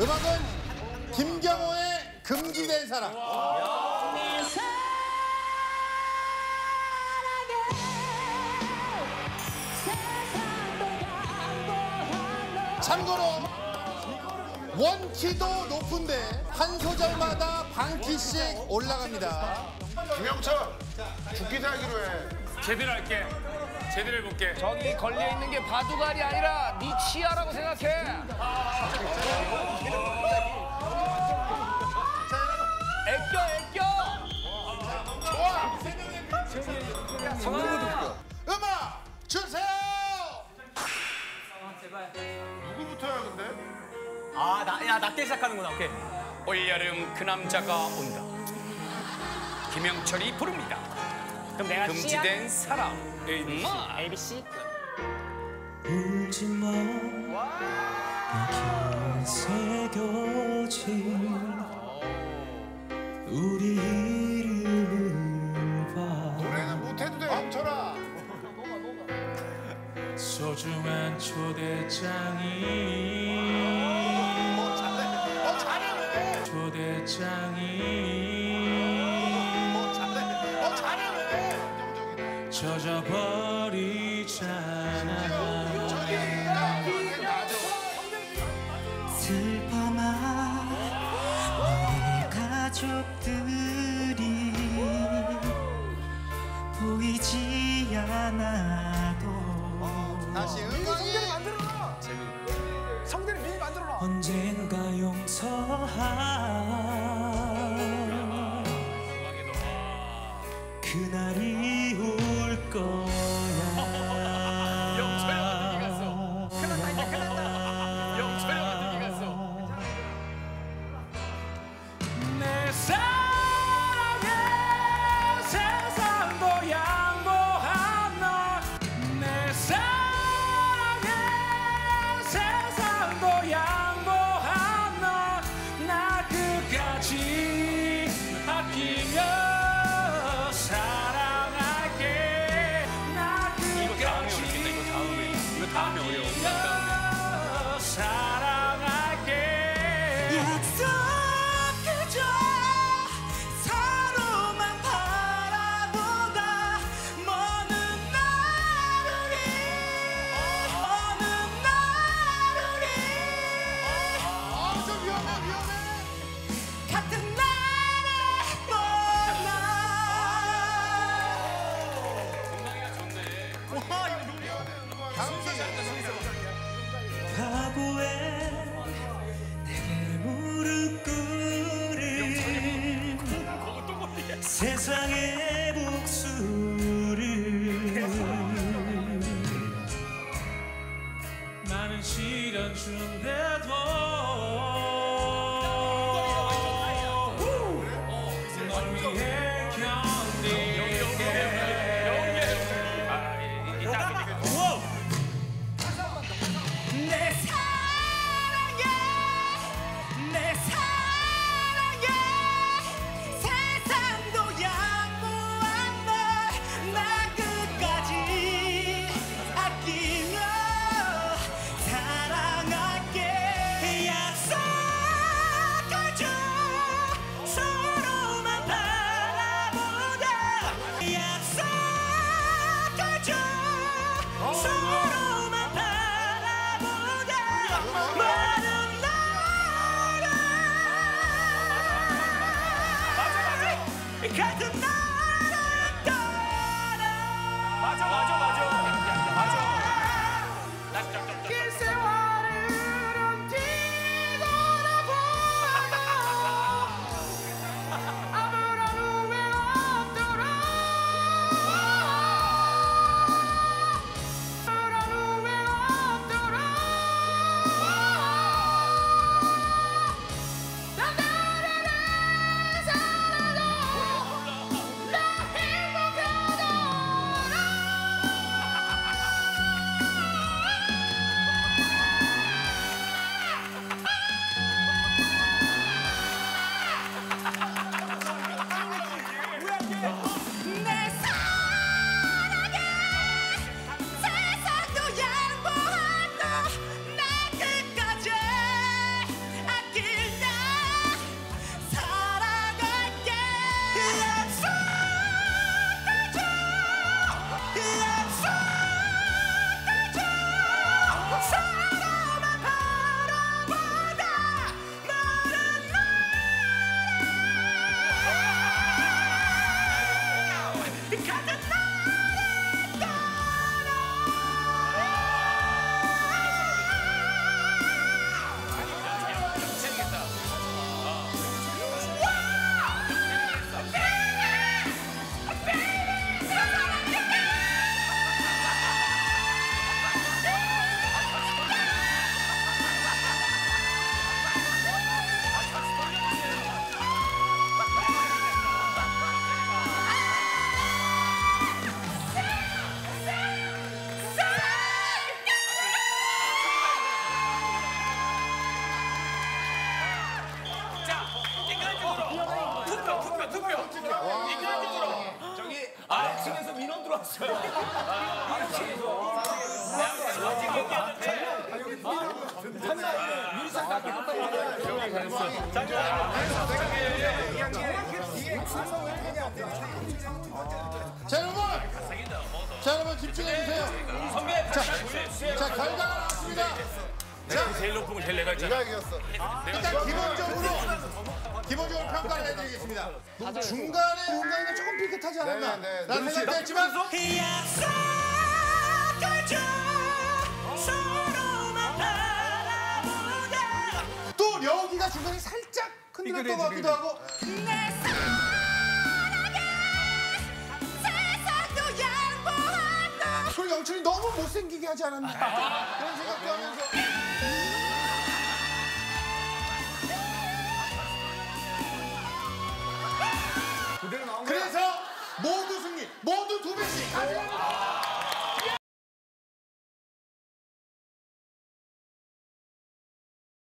음악은 김경호의 금지된 사랑. 참고로 원키도 높은데 한 소절마다 반 키씩 올라갑니다. 김영철 죽기 살기로 해. 제대로 할게. 제대로 해볼게. 저기 걸려 있는 게 바둑알이 아니라 네 치아라고 생각해. 애껴 애 아, 나, 야, 낮게 시작하는구나. 오케이. 올여름 그 남자가 온다. 김영철이 부릅니다. 그럼 내가 금지된 사랑. 음악. ABC? 울지 마 여기 새겨진 우리 이름을 봐 노래는 못해도 돼 영철아. 소중한 초대장이 초대장이. 어 잘해. 어 잘해. 젖어버리잖아. 슬퍼만 너의 가족들이 보이지 않아도 다시 음악이 언 젠가 용서할 과거에 내게 무릎 꿇은 세상의 복수를 많은 시련 준대도 널 위해 견 Cat and mouse! 자 여러분, 자 여러분 집중해 주세요. 자, 자 결과가 나왔습니다. 자, 제일 높은 거 제일 내가 했잖아. 내가 이겼어. 일단 기본적으로 기본적으로 평가를 해드리겠습니다. 중간에 홍강이가 조금 삐끗하지 않았나? 네, 네. 라는 생각도 했지만 또 려욱이가 중간에 살짝 흔들렸던 것 같기도 하고 그리고 영철이 너무 못생기게 하지 않았나? 그런 생각도 하면서